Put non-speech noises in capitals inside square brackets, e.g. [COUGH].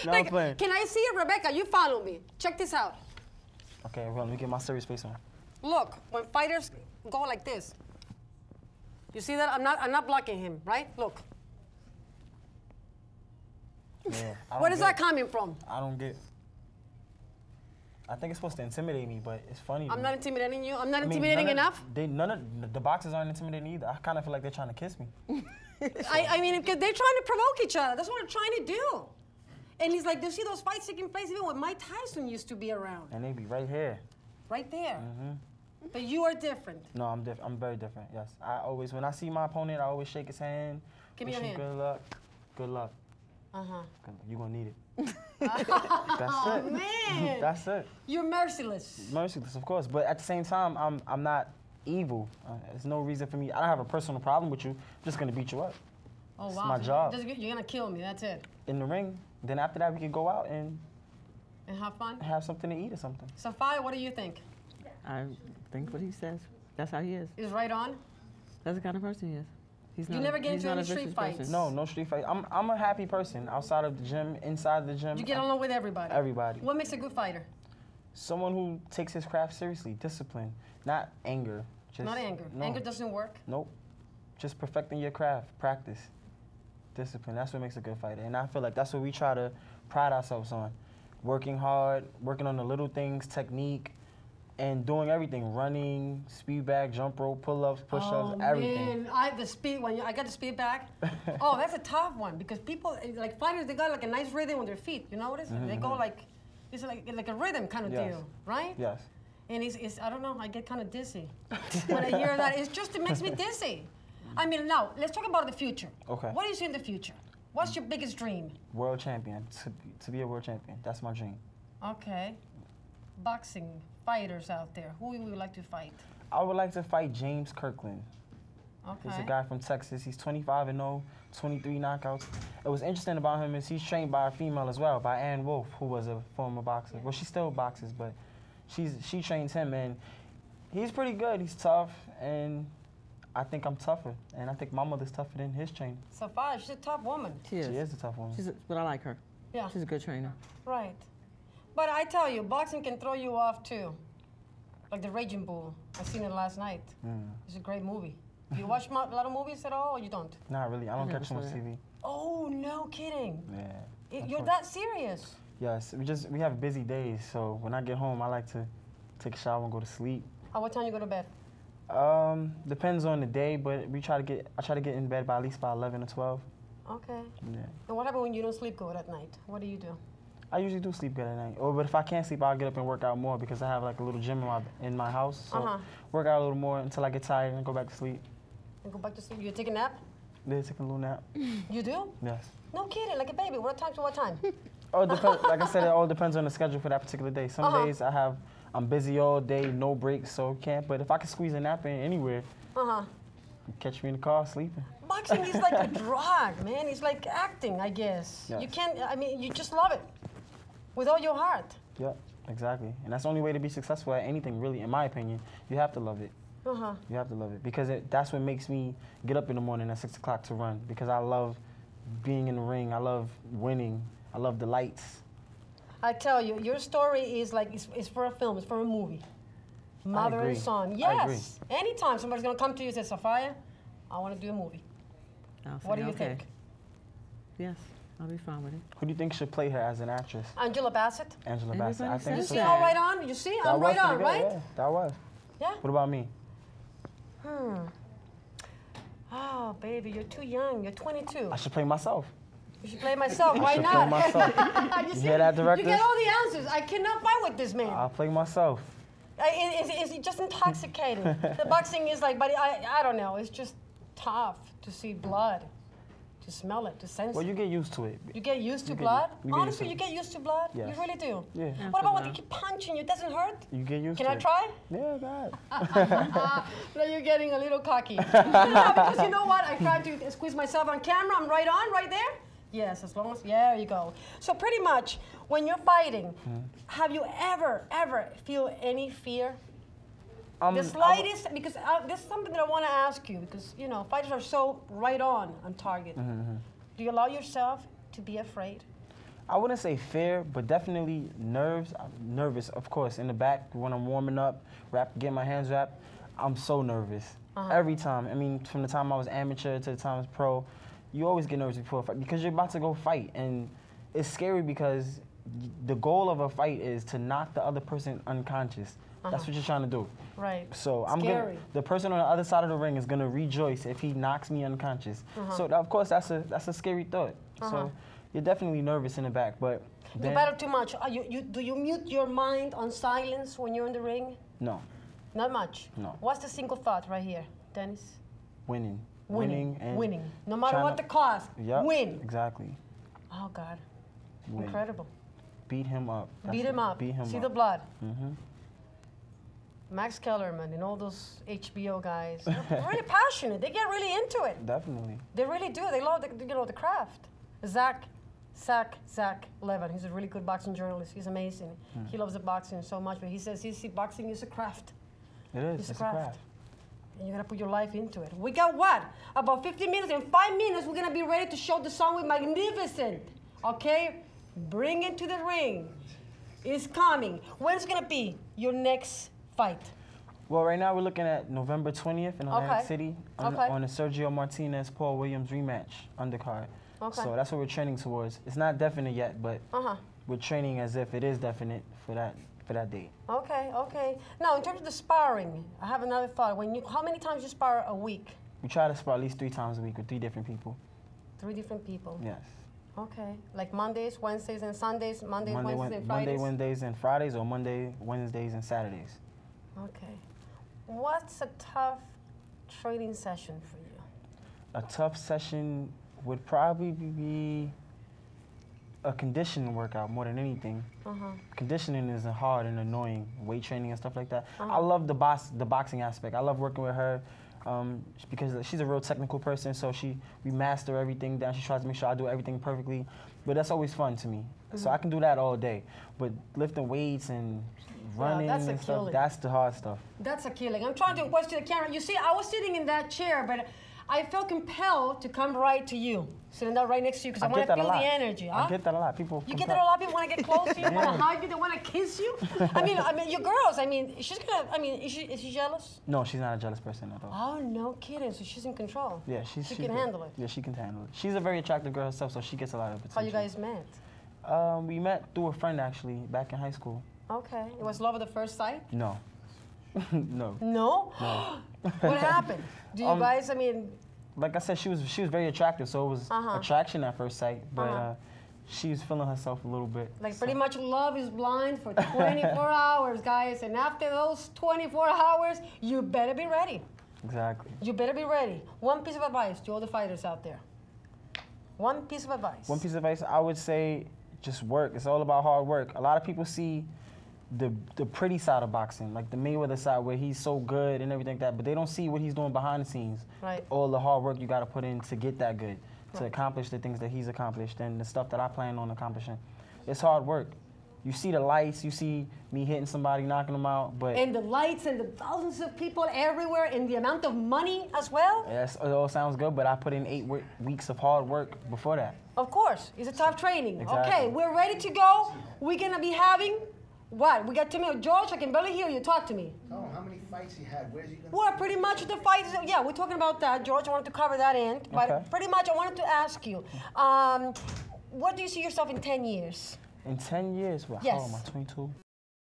[LAUGHS] No, like, playing. can I see it, Rebecca? You follow me. Check this out. Okay, well, let me get my serious face on. Look, when fighters go like this, you see that? I'm not, I'm not blocking him, right? Look. Yeah. I [LAUGHS] don't Where is get that it. coming from? I don't get. I think it's supposed to intimidate me, but it's funny. I'm me. not intimidating you. I'm not I mean, intimidating none of- enough. They none of the boxes aren't intimidating either. I kind of feel like they're trying to kiss me. [LAUGHS] I, I mean, because they're trying to provoke each other. That's what they're trying to do. And he's like, do you see those fights taking place even when Mike Tyson used to be around? And they be right here. Right there. Mm-hmm. But you are different. No, I'm different. I'm very different. Yes, I always when I see my opponent, I always shake his hand. Give me wish your him hand. Good luck. Good luck. Uh-huh. You're gonna need it. [LAUGHS] That's it. Oh man, [LAUGHS] That's it. you're merciless. Merciless, of course, but at the same time, I'm I'm not evil. Uh, there's no reason for me. I don't have a personal problem with you. I'm just gonna beat you up Oh, It's wow. my So job. You're, you're going to kill me. That's it. in the ring. Then after that, we can go out and And have fun. have something to eat or something. Sophia, what do you think? I think what he says. That's how he is. Is right on? That's the kind of person he is. He's not. You not. never get into any a street vicious fights? person. No, no street fight. I'm I'm a happy person outside of the gym, inside the gym. You get I'm along with everybody. Everybody. What makes a good fighter? Someone who takes his craft seriously, discipline, not anger. Just, Not anger. No. Anger doesn't work. Nope. Just perfecting your craft, practice, discipline. That's what makes a good fighter. And I feel like that's what we try to pride ourselves on. Working hard, working on the little things, technique, and doing everything. Running, speed bag, jump rope, pull ups, push ups, oh, everything. Man, I the speed when I got the speed bag. [LAUGHS] oh, that's a tough one because people eh, like fighters they got like a nice rhythm with their feet. You notice they go like it's like like a rhythm kind of Mm-hmm, Yes. deal, right? Yes. And it's, it's I don't know I get kind of dizzy [LAUGHS] when I hear that. It's just it makes me dizzy. I mean now let's talk about the future. Okay. What do you see in the future? What's your biggest dream? World champion. To, be- to be a world champion. That's my dream. Okay. Boxing fighters out there. Who would you like to fight? I would like to fight James Kirkland. Okay. He's a guy from Texas. He's 25 and 0, 23 knockouts. It was interesting about him is he's trained by a female as well, by Ann Wolfe, who was a former boxer. Well, she still boxes, but she's she trains him, and he's pretty good. He's tough, and I think I'm tougher, and I think my mother's tougher than his training. Sophia, she's a tough woman. She is. She is a tough woman. She's a, but I like her. Yeah. She's a good trainer. Right. But I tell you, boxing can throw you off too. Like the Raging Bull. I seen it last night. Mm. It's a great movie. Do you watch a lot of movies at all, or you don't? Not really. I don't never catch too much saw that. TV. Oh, no kidding. Yeah. Y- You're that serious. Yes. We just we have busy days, so when I get home, I like to take a shower and go to sleep. At what time you go to bed? Um, depends on the day, but we try to get I try to get in bed by at least by 11 or 12. Okay. Yeah. And what happens when you don't sleep good at night? What do you do? I usually do sleep good at night. Or but if I can't sleep, I'll get up and work out more because I have like a little gym in my in my house. So Uh-huh. work out a little more until I get tired and go back to sleep. And go back to sleep? You take a nap? Then take a little nap. [LAUGHS] You do? Yes. No kidding, like a baby. What time to what time? Oh, depends. [LAUGHS] like I said, it all depends on the schedule for that particular day. Some Uh-huh. days I have I'm busy all day, no breaks, so can't. But if I can squeeze a nap in anywhere, Uh huh. catch me in the car sleeping. Boxing is like a [LAUGHS] drug, man. It's like acting, I guess. You can't, I mean, you just love it with all your heart. Yep, exactly. And that's the only way to be successful at anything, really, in my opinion. You have to love it. Uh huh. You have to love it because it, that's what makes me get up in the morning at six o'clock to run because I love being in the ring. I love winning. I love the lights. I tell you, your story is like it's, it's for a film, it's for a movie. Mother and agree. son. I agree. Yes. Anytime somebody's gonna come to you and say, Sophia, I want to do a movie. I'll say, What do you okay. think? Yes, I'll be fine with it. Who do you think should play her as an actress? Angela Bassett. Angela Everybody Bassett. I think You says see how right on? You see? That I'm right on, good, right? Yeah, that was. Yeah. What about me? Hmm. Oh, baby, you're too young. You're 22. I should play myself. You should play myself. Why should play not? myself. you, You hear that, You get all the answers. I cannot fight with this man. I'll play myself. I- it- it's, it's just intoxicating. the boxing is like, but I, I don't know. It's just tough to see blood, to smell it, to sense Well, it. Well, you get used to it. You get used to you blood? get used Honestly, to you get used to blood? Yes. You really do? Yeah. What about when they keep punching you? It doesn't hurt? You get used Can to I it. try? Yeah, God. [LAUGHS] no, you're getting a little cocky. [LAUGHS] because you know what? I tried to squeeze myself on camera. I'm right on, right there. Yes, as long as, yeah, there you go. So pretty much, when you're fighting, Hmm. have you ever, ever feel any fear? Um, the I'm- slightest, because uh, this is something that I want to ask you, because, you know, fighters are so right on, on target. Mm-hmm, Do you allow yourself to be afraid? I wouldn't say fear, but definitely nerves. I'm nervous, of course. In the back, when I'm warming up, wrap, get my hands wrapped, I'm so nervous Uh-huh. every time. I mean, from the time I was amateur to the time I was pro, you always get nervous before a fight because you're about to go fight, and it's scary because the goal of a fight is to knock the other person unconscious. That's Uh-huh. what you're trying to do. Right. So I'm gonna, the person on the other side of the ring is gonna rejoice if he knocks me unconscious. Uh-huh. So of course that's a that's a scary thought. Uh-huh. So you're definitely nervous in the back, but You battle too much. Are you, you, do you mute your mind on silence when you're in the ring? no Not much. No. What's the single thought right here, Denis? winning, Winning. and Winning. No matter what the cost. Yep, Win. exactly. Oh God. Win. Incredible. Beat him up. That's Beat it. him up. Beat him See up. the blood. Mm-hmm. Max Kellerman and all those HBO guys. [LAUGHS] They're really passionate. They get really into it. Definitely. They really do. They love the, you know the craft. Zach, Zach, Zach Levin. He's a really good boxing journalist. He's amazing. Hmm. He loves the boxing so much, but he says he see boxing is a craft. It is. It's It's, a a craft. And you gotta put your life into it. We got what? About 15 minutes. In five minutes, we're gonna be ready to show the song with Magnificent. Okay? Bring it to the ring. It's coming. When's gonna be your next fight? Well, right now we're looking at November 20th in Atlantic Okay. City on, Okay. on the Sergio Martinez Paul Williams rematch undercard. Okay. So that's what we're training towards. It's not definite yet, but Uh huh. we're training as if it is definite for that for that date. Okay, okay. Now, in terms of the sparring, I have another thought. When you, how many times you spar a week? We try to spar at least three times a week with three different people. Three different people. Yes. Okay. Like Mondays, Wednesdays, and Sundays. Mondays, Monday, Wednesdays, Wed- and Monday, Fridays. Wednesdays, and Fridays, or Monday, Wednesdays, and Saturdays. Okay. What's a tough training session for you? A tough session would probably be a conditioning workout more than anything. Uh-huh. Conditioning is hard and annoying. Weight training and stuff like that. I Uh-huh. love the box, the boxing aspect. I love working with her um, because she's a real technical person. So she, we master everything down. She tries to make sure I do everything perfectly. But that's always fun to me. So Mm-hmm. I can do that all day. But lifting weights and running that's and stuff, that's the hard stuff. That's a killing. I'm trying to question the camera. You see, I was sitting in that chair, but I felt compelled to come right to you, sitting down right next to you, because I, I want to feel the energy. I huh? get that a lot. People. You get that a lot of people want to get close to you, [LAUGHS] want Yeah. to hug you, they want to kiss you. I mean, I mean, your girls. I mean, she's gonna. I mean, is she is she jealous? No, she's not a jealous person at all. Oh no, kidding. So she's in control. Yeah, she's. She she's can good. handle it. Yeah, she can handle it. She's a very attractive girl herself, so she gets a lot of attention. How you guys met? Um, we met through a friend actually back in high school. Okay, it was love at the first sight. No. [LAUGHS] no. No. what happened? Do you Um, guys? I mean, Like I said, she was she was very attractive, so it was Uh-huh. attraction at first sight. But Uh-huh. uh, she was feeling herself a little bit. like so- pretty much love is blind for [LAUGHS] 24 hours, guys. And after those 24 hours, you better be ready. Exactly. You better be ready. One piece of advice to all the fighters out there. One piece of advice. One piece of advice I would say, just work. It's all about hard work. A lot of people see the the pretty side of boxing, like the Mayweather side, where he's so good and everything like that, but they don't see what he's doing behind the scenes. Right. All the hard work you got to put in to get that good, to accomplish the things that he's accomplished and the stuff that I plan on accomplishing. It's hard work. You see the lights, you see me hitting somebody, knocking them out, but And the lights and the thousands of people everywhere and the amount of money as well. yes, it all sounds good. But I put in eight we- weeks of hard work before that. Of course, it's a tough training. Exactly. Okay, we're ready to go. We're gonna be having what? We got to me, George. I can barely hear you. Talk to me. Tell him how many fights he had. Where's he gonna? Well, pretty much the fight is, yeah, we're talking about that, George. I wanted to cover that end. But Okay. pretty much I wanted to ask you, um, what do you see yourself in 10 years? In 10 years, well, Yes. how am I? 22?